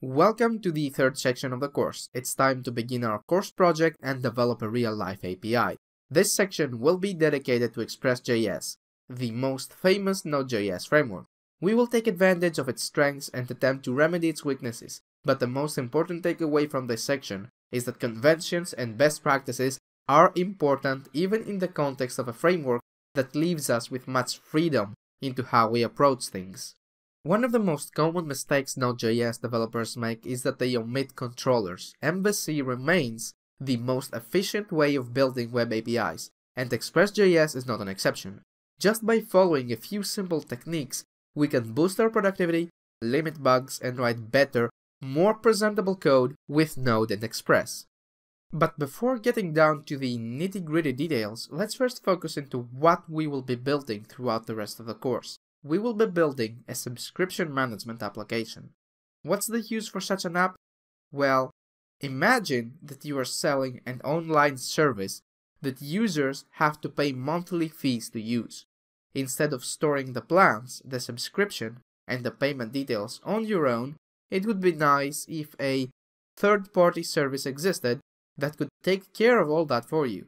Welcome to the third section of the course. It's time to begin our course project and develop a real-life API. This section will be dedicated to Express.js, the most famous Node.js framework. We will take advantage of its strengths and attempt to remedy its weaknesses, but the most important takeaway from this section is that conventions and best practices are important even in the context of a framework that leaves us with much freedom into how we approach things. One of the most common mistakes Node.js developers make is that they omit controllers. MVC remains the most efficient way of building web APIs, and Express.js is not an exception. Just by following a few simple techniques, we can boost our productivity, limit bugs, and write better, more presentable code with Node and Express. But before getting down to the nitty-gritty details, let's first focus into what we will be building throughout the rest of the course we will be building a subscription management application. What's the use for such an app? Well, imagine that you are selling an online service that users have to pay monthly fees to use. Instead of storing the plans, the subscription, and the payment details on your own, it would be nice if a third party service existed that could take care of all that for you.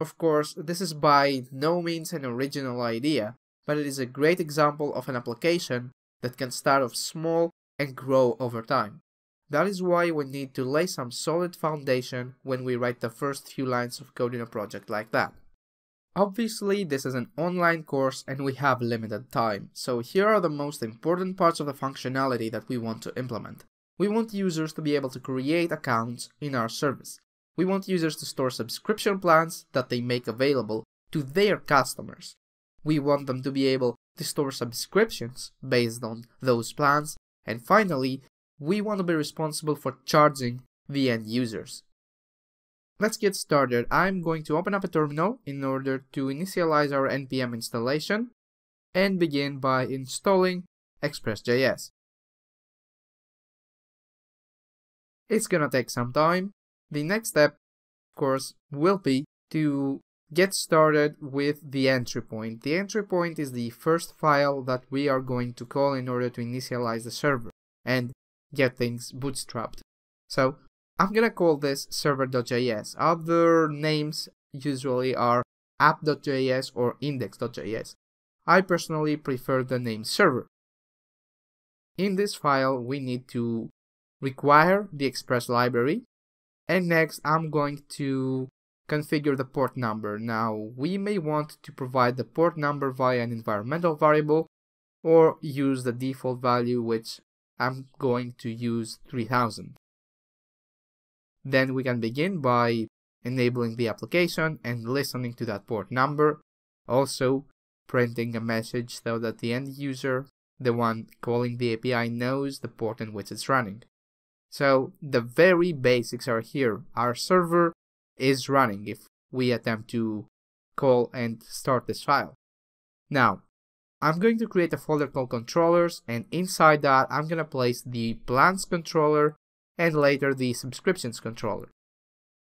Of course, this is by no means an original idea, but it is a great example of an application that can start off small and grow over time. That is why we need to lay some solid foundation when we write the first few lines of code in a project like that. Obviously, this is an online course and we have limited time, so here are the most important parts of the functionality that we want to implement. We want users to be able to create accounts in our service. We want users to store subscription plans that they make available to their customers. We want them to be able to store subscriptions based on those plans. And finally, we want to be responsible for charging the end users. Let's get started. I'm going to open up a terminal in order to initialize our npm installation and begin by installing Express.js. It's gonna take some time. The next step, of course, will be to get started with the entry point. The entry point is the first file that we are going to call in order to initialize the server and get things bootstrapped. So I'm gonna call this server.js. Other names usually are app.js or index.js. I personally prefer the name server. In this file, we need to require the Express library. And next, I'm going to configure the port number. Now, we may want to provide the port number via an environmental variable or use the default value, which I'm going to use 3000. Then we can begin by enabling the application and listening to that port number. Also, printing a message so that the end user, the one calling the API, knows the port in which it's running. So the very basics are here. Our server is running if we attempt to call and start this file. Now, I'm going to create a folder called controllers and inside that I'm going to place the plans controller and later the subscriptions controller.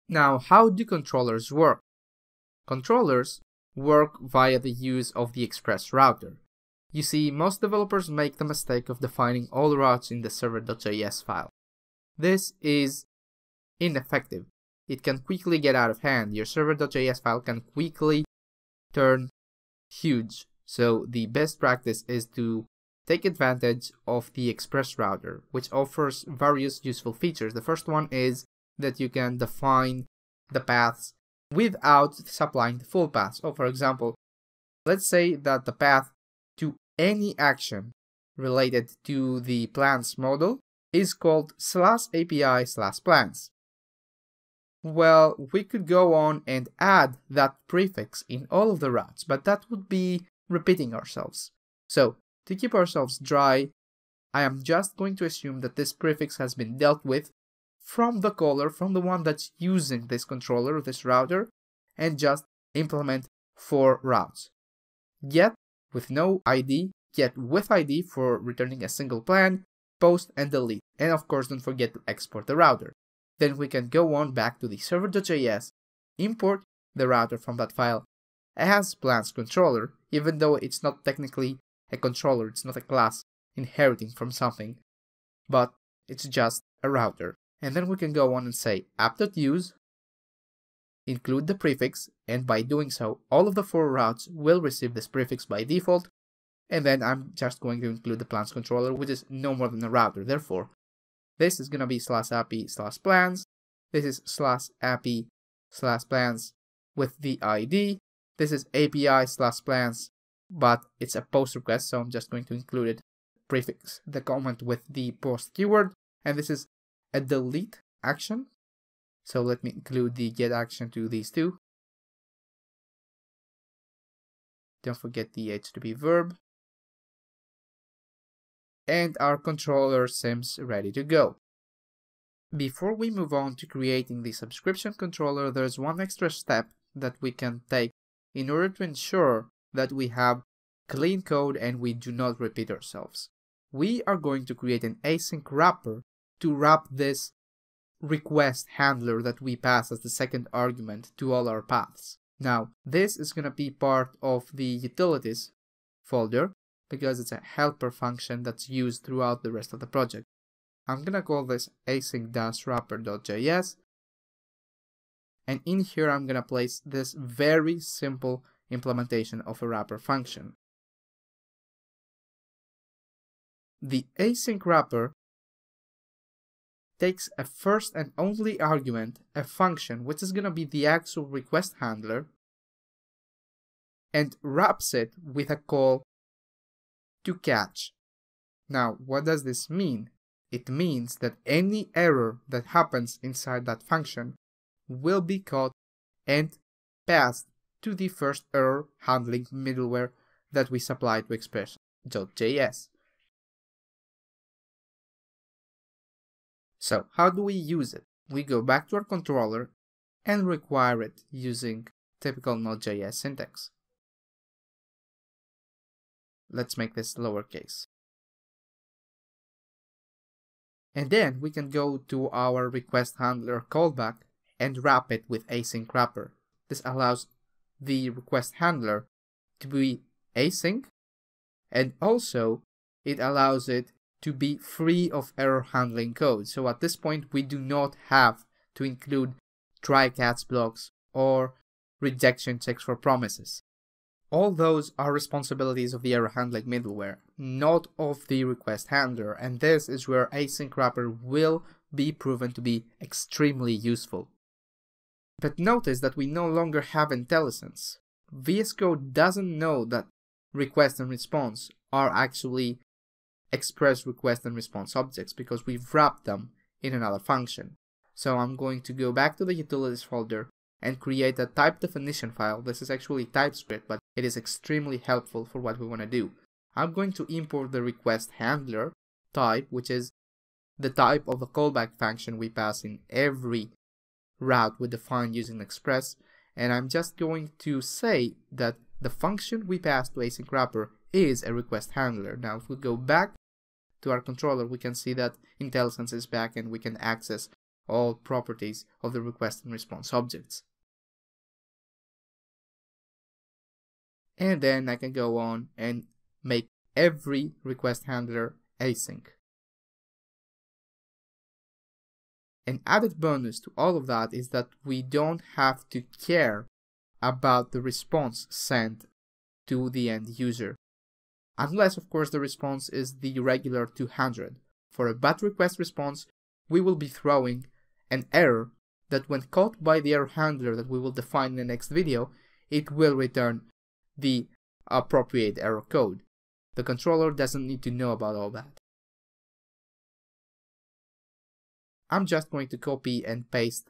Now, how do controllers work? Controllers work via the use of the express router. You see, most developers make the mistake of defining all routes in the server.js file. This is ineffective it can quickly get out of hand. Your server.js file can quickly turn huge. So the best practice is to take advantage of the express router, which offers various useful features. The first one is that you can define the paths without supplying the full path. So for example, let's say that the path to any action related to the plans model is called slash API slash plans. Well, we could go on and add that prefix in all of the routes, but that would be repeating ourselves. So, to keep ourselves dry, I am just going to assume that this prefix has been dealt with from the caller, from the one that's using this controller, this router, and just implement four routes. Get with no ID, get with ID for returning a single plan, post and delete. And of course, don't forget to export the router. Then we can go on back to the server.js, import the router from that file as plans controller, even though it's not technically a controller, it's not a class inheriting from something. But it's just a router. And then we can go on and say app.use, include the prefix, and by doing so, all of the four routes will receive this prefix by default, and then I'm just going to include the plans controller, which is no more than a router. Therefore, this is going to be slash API slash plans, this is slash API slash plans with the ID, this is API slash plans, but it's a post request, so I'm just going to include it prefix the comment with the post keyword, and this is a delete action. So let me include the get action to these two. Don't forget the HTTP verb. And our controller seems ready to go. Before we move on to creating the subscription controller, there's one extra step that we can take in order to ensure that we have clean code and we do not repeat ourselves. We are going to create an async wrapper to wrap this request handler that we pass as the second argument to all our paths. Now, this is going to be part of the utilities folder because it's a helper function that's used throughout the rest of the project. I'm going to call this async-wrapper.js and in here I'm going to place this very simple implementation of a wrapper function. The async wrapper takes a first and only argument, a function, which is going to be the actual request handler, and wraps it with a call to catch. Now, what does this mean? It means that any error that happens inside that function will be caught and passed to the first error handling middleware that we supply to Express.js. So how do we use it? We go back to our controller and require it using typical Node.js syntax. Let's make this lowercase. And then we can go to our request handler callback and wrap it with async wrapper. This allows the request handler to be async and also it allows it to be free of error handling code. So at this point, we do not have to include try catch blocks or rejection checks for promises. All those are responsibilities of the error handling middleware, not of the request handler, and this is where async wrapper will be proven to be extremely useful. But notice that we no longer have IntelliSense. VS Code doesn't know that request and response are actually express request and response objects because we've wrapped them in another function. So I'm going to go back to the utilities folder and create a type definition file. This is actually TypeScript, but it is extremely helpful for what we want to do. I'm going to import the request handler type, which is the type of the callback function we pass in every route we define using Express. And I'm just going to say that the function we pass to async wrapper is a request handler. Now, if we go back to our controller, we can see that IntelliSense is back and we can access all properties of the request and response objects. And then I can go on and make every request handler async. An added bonus to all of that is that we don't have to care about the response sent to the end user unless of course the response is the regular 200. For a bad request response, we will be throwing an error that when caught by the error handler that we will define in the next video, it will return the appropriate error code. The controller doesn't need to know about all that. I'm just going to copy and paste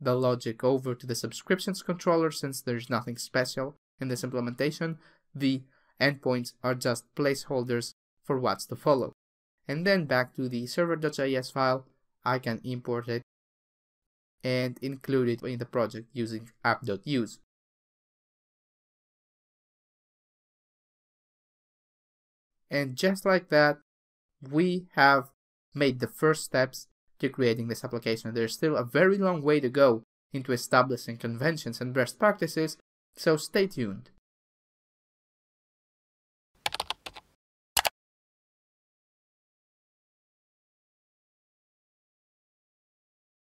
the logic over to the subscriptions controller since there's nothing special in this implementation. The endpoints are just placeholders for what's to follow. And then back to the server.js file, I can import it and include it in the project using app.use. And just like that, we have made the first steps to creating this application. There's still a very long way to go into establishing conventions and best practices, so stay tuned.